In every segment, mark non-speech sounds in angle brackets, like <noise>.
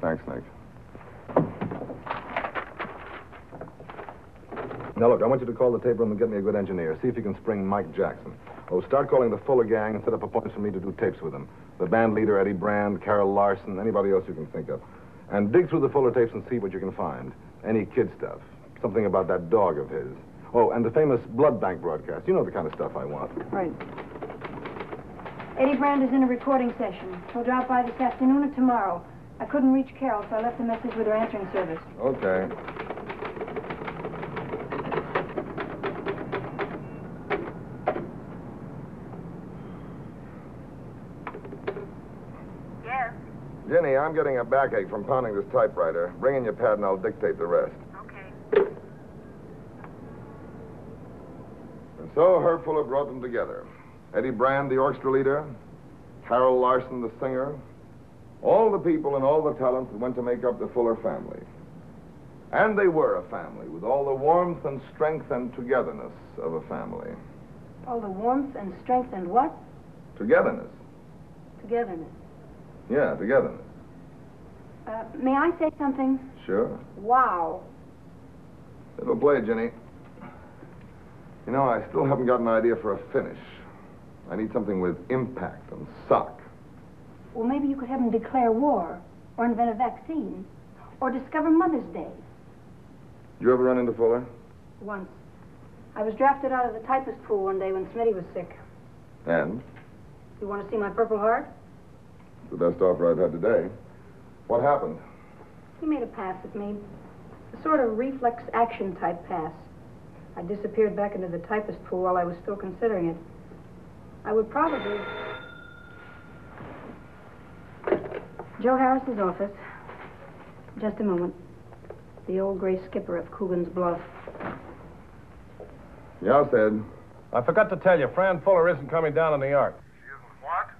Thanks, Nick. Now, look, I want you to call the tape room and get me a good engineer. See if you can spring Mike Jackson. Oh, start calling the Fuller gang and set up appointments for me to do tapes with them. The band leader, Eddie Brand, Carol Larson, anybody else you can think of. And dig through the Fuller tapes and see what you can find. Any kid stuff. Something about that dog of his. Oh, and the famous blood bank broadcast. You know the kind of stuff I want. Right. Eddie Brand is in a recording session. He'll drop by this afternoon or tomorrow. I couldn't reach Carol, so I left a message with her answering service. Okay. Yes. Jenny, I'm getting a backache from pounding this typewriter. Bring in your pad and I'll dictate the rest. Okay. And so Herb Fuller brought them together. Eddie Brand, the orchestra leader, Carol Larson, the singer, all the people and all the talents that went to make up the Fuller family. And they were a family with all the warmth and strength and togetherness of a family. All the warmth and strength and what? Togetherness. Togetherness. Yeah, togetherness. Uh, may I say something? Sure. Wow. It'll play, Jenny. You know, I still haven't got an idea for a finish. I need something with impact and sock. Well, maybe you could have him declare war, or invent a vaccine, or discover Mother's Day. Did you ever run into Fuller? Once. I was drafted out of the typist pool one day when Smitty was sick. And? You want to see my Purple Heart? The best offer I've had today. What happened? He made a pass at me. A sort of reflex action type pass. I disappeared back into the typist pool while I was still considering it. I would probably. Joe Harris's office. Just a moment. The old gray skipper of Coogan's Bluff. Yeah, Sid. I forgot to tell you, Fran Fuller isn't coming down to New York. She isn't what?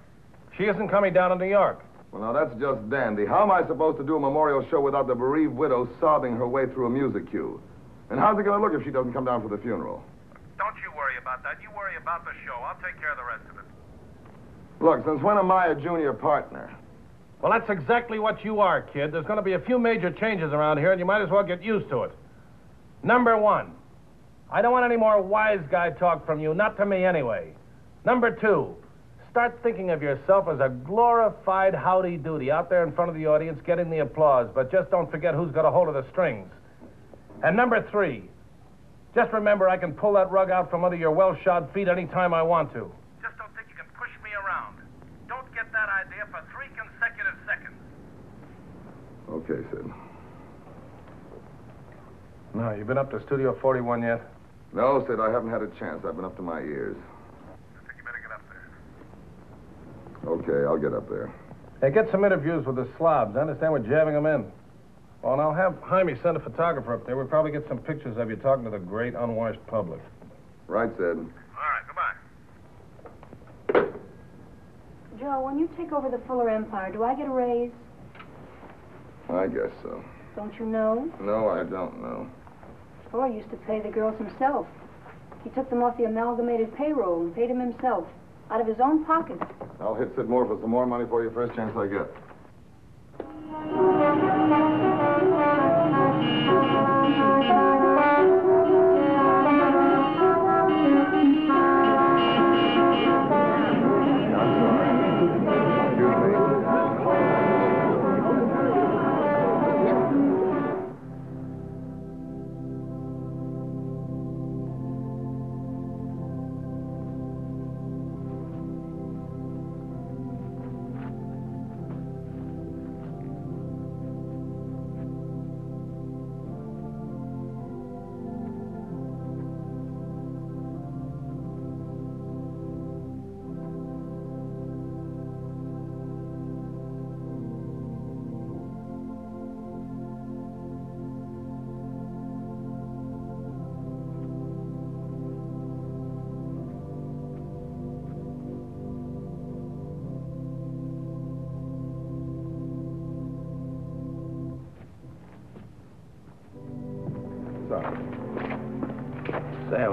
She isn't coming down to New York. Well, now that's just dandy. How am I supposed to do a memorial show without the bereaved widow sobbing her way through a music cue? And how's it going to look if she doesn't come down for the funeral? Don't you worry about that. You worry about the show. I'll take care of the rest of it. Look, since when am I a junior partner? Well, that's exactly what you are, kid. There's going to be a few major changes around here, and you might as well get used to it. Number one, I don't want any more wise guy talk from you, not to me anyway. Number two, start thinking of yourself as a glorified howdy doody out there in front of the audience getting the applause, but just don't forget who's got a hold of the strings. And number three, just remember I can pull that rug out from under your well shod feet any time I want to. Just don't think you can push me around. Don't get that idea for three consecutive seconds. Okay, Sid. Now, you been up to Studio 41 yet? No, Sid, I haven't had a chance. I've been up to my ears. I think you better get up there. Okay, I'll get up there. Hey, get some interviews with the slobs. I understand we're jamming them in. Oh, and I'll have Jaime send a photographer up there. We'll probably get some pictures of you talking to the great unwashed public. Right, Sid. All right, goodbye. Joe, when you take over the Fuller Empire, do I get a raise? I guess so. Don't you know? No, I don't know. Oh, Fuller used to pay the girls himself. He took them off the amalgamated payroll and paid them himself, out of his own pocket. I'll hit Sid Moore for some more money for you first chance I get.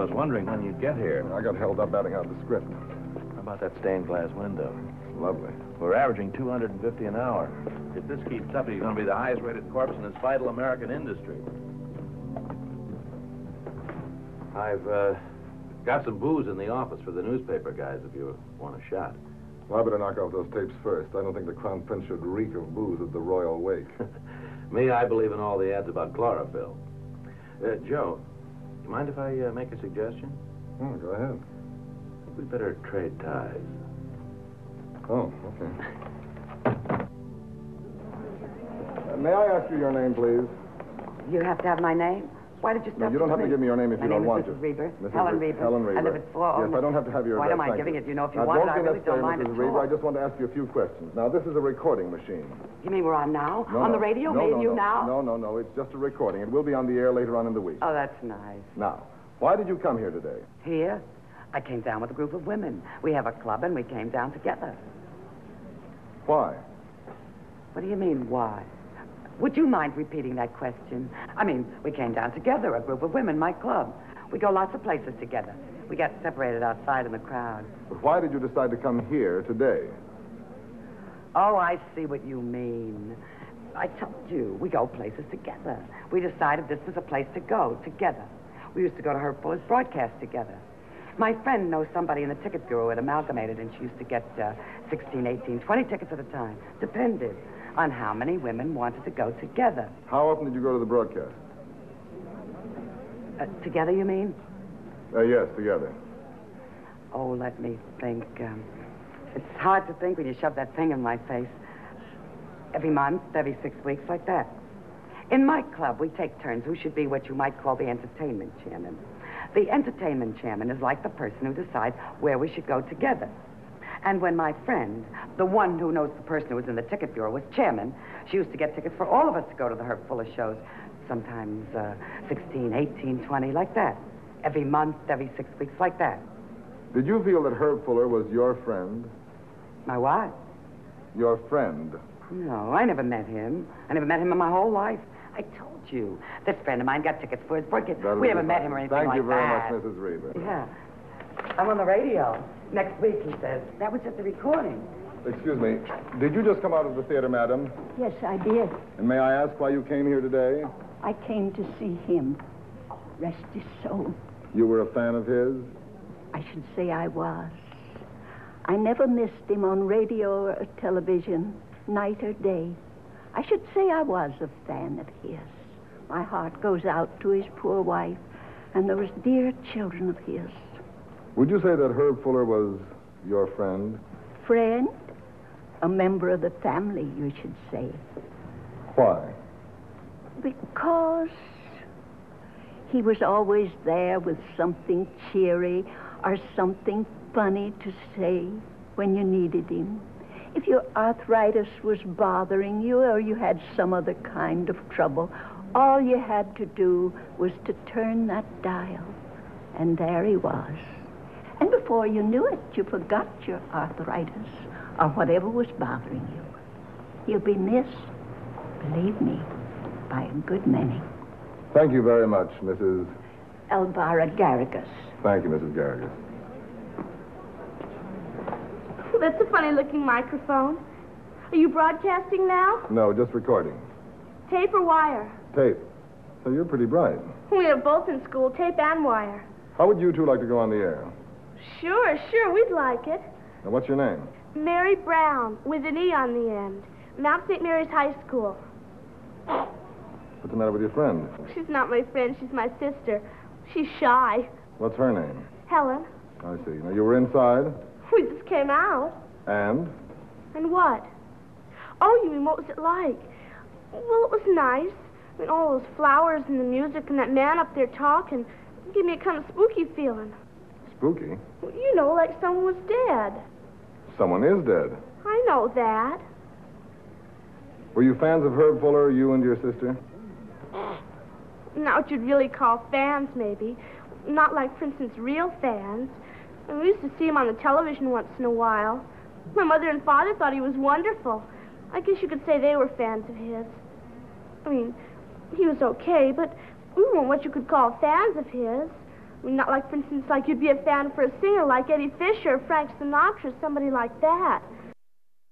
Was wondering when you'd get here. I got held up batting out the script. How about that stained glass window? Lovely. We're averaging 250 an hour. If this keeps up, he's going to be the highest rated corpse in this vital American industry. I've uh, got some booze in the office for the newspaper guys if you want a shot. Well, I better knock off those tapes first. I don't think the Crown Prince should reek of booze at the royal wake. <laughs> Me, I believe in all the ads about chlorophyll. Uh, Joe, you mind if I uh, make a suggestion? oh, go ahead. We'd better trade ties. Oh, okay. Uh, may I ask you your name, please? You have to have my name? Why did you stop No, you don't have to give me your name if my you don't want to. Mrs. Reber. Mrs. Helen Reber. Helen Reber. I live at four. Yes, I don't have to have your Why address. don't I giving you. it? You know, if you now, want it, don't I really don't mind Mrs. at Reber. all. I just want to ask you a few questions. Now, this is a recording machine. You mean we're on now? No, on no. the radio, no, me and you no. now? No, no, no. It's just a recording. It will be on the air later on in the week. Oh, that's nice. Now, why did you come here today? Here, I came down with a group of women. We have a club, and we came down together. Why? What do you mean, why? Would you mind repeating that question? I mean, we came down together, a group of women, my club. We go lots of places together. We got separated outside in the crowd. But why did you decide to come here today? Oh, I see what you mean. I told you, we go places together. We decided this was a place to go together. We used to go to Herb Fuller's broadcast together. My friend knows somebody in the ticket bureau at Amalgamated, and she used to get uh, 16, 18, 20 tickets at a time. Depended on how many women wanted to go together. How often did you go to the broadcast? Uh, together, you mean? Uh, yes, together. Oh, let me think. Um, it's hard to think when you shove that thing in my face. Every month, every six weeks, like that. In my club, we take turns who should be what you might call the entertainment chairman. The entertainment chairman is like the person who decides where we should go together. And when my friend, the one who knows the person who was in the ticket bureau, was chairman, she used to get tickets for all of us to go to the Herb Fuller shows. Sometimes uh, 16, 18, 20, like that. Every month, every six weeks, like that. Did you feel that Herb Fuller was your friend? My what? Your friend? No, I never met him. I never met him in my whole life. I told you. This friend of mine got tickets for his birthday. We never met him or anything Thank like you very that. much, Mrs. Reber. Yeah. I'm on the radio. Next week, he says. That was just a recording. Excuse me. Did you just come out of the theater, madam? Yes, I did. And may I ask why you came here today? I came to see him. Rest his soul. You were a fan of his? I should say I was. I never missed him on radio or television, night or day. I should say I was a fan of his. My heart goes out to his poor wife and those dear children of his. Would you say that Herb Fuller was your friend? Friend? A member of the family, you should say. Why? Because he was always there with something cheery or something funny to say when you needed him. If your arthritis was bothering you or you had some other kind of trouble, all you had to do was to turn that dial. And there he was. And before you knew it, you forgot your arthritis or whatever was bothering you. You'll be missed, believe me, by a good many. Thank you very much, Mrs. Elvira Garrigus. Thank you, Mrs. Garrigus. That's a funny looking microphone. Are you broadcasting now? No, just recording. Tape or wire? Tape. So you're pretty bright. We are both in school, tape and wire. How would you two like to go on the air? Sure, sure, we'd like it. Now, what's your name? Mary Browne, with an E on the end. Mount St. Mary's High School. What's the matter with your friend? She's not my friend, she's my sister. She's shy. What's her name? Helen, I see. Now, you were inside, we just came out. and? And what? Oh, you mean what was it like? Well, it was nice. I mean, all those flowers and the music and that man up there talking gave me a kind of spooky feeling. Spooky. Well, You know, like someone was dead. Someone is dead. I know that. Were you fans of Herb Fuller, you and your sister? Not what you'd really call fans, maybe. Not like, for instance, real fans. And we used to see him on the television once in a while. My mother and father thought he was wonderful. I guess you could say they were fans of his. I mean, he was okay, but we weren't what you could call fans of his. Not like, for instance, like you'd be a fan for a singer like Eddie Fisher, Frank Sinatra, somebody like that.